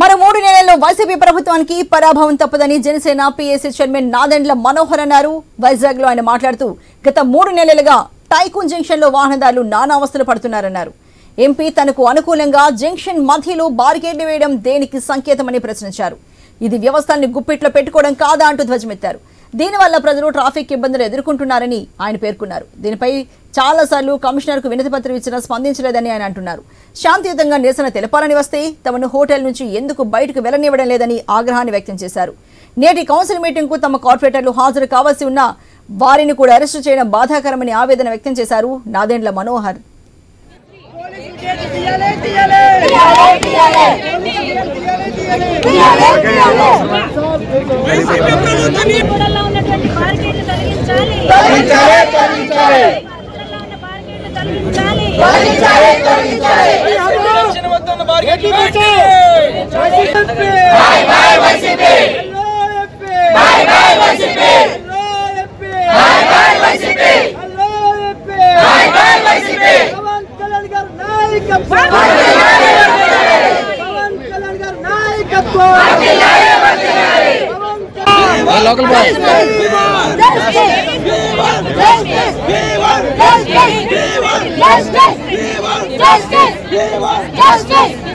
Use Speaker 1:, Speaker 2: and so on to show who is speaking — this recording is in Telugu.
Speaker 1: మరో మూడు నెలల్లో వైసీపీ ప్రభుత్వానికి పరాభవం తప్పదని జనసేన పీఎస్సీ చైర్మన్ నాదెండ్ల మనోహర్ అన్నారు. వైజాగ్లో ఆయన మాట్లాడుతూ గత మూడు నెలలుగా టైకూన్ జంక్షన్లో వాహనదారులు నానావస్థలు పడుతున్నారన్నారు. ఎంపీ తనకు అనుకూలంగా జంక్షన్ మధ్యలో బారికేడ్లు వేయడం దేనికి సంకేతమని ప్రశ్నించారు. ఇది వ్యవస్థల్ని గుప్పిట్లో పెట్టుకోవడం కాదా అంటూ ధ్వజమెత్తారు. దీనివల్ల ప్రజలు ట్రాఫిక్ ఇబ్బందులు ఎదుర్కొంటున్నారని ఆయన పేర్కొన్నారు. దీనిపై చాలాసార్లు కమిషనర్కు వినతి పత్రం ఇచ్చినా స్పందించలేదని ఆయన అంటున్నారు. శాంతియుతంగా నిరసన తెలపాలని వస్తే తమను హోటల్ నుంచి ఎందుకు బయటకు వెళ్ళనివ్వడం లేదని ఆగ్రహాన్ని వ్యక్తం చేశారు. నేటి కౌన్సిల్ మీటింగ్కు తమ కార్పొరేటర్లు హాజరు కావాల్సి ఉన్న వారిని కూడా అరెస్టు చేయడం బాధాకరమని ఆవేదన వ్యక్తం చేశారు నాదెండ్ల మనోహర్.
Speaker 2: తీయాలి.
Speaker 3: Local
Speaker 2: boy justice, justice,
Speaker 4: justice,
Speaker 2: justice, justice,